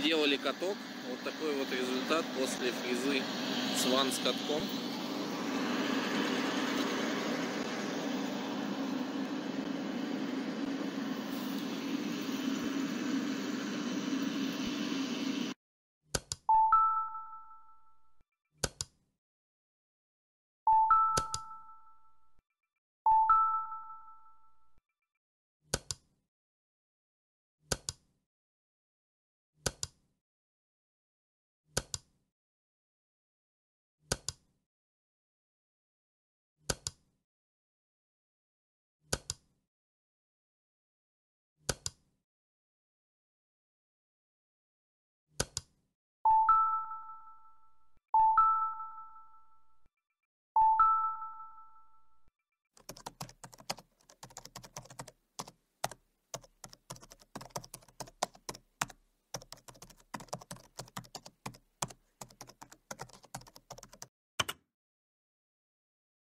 Приделали каток. Вот такой вот результат после фрезы сван с катком.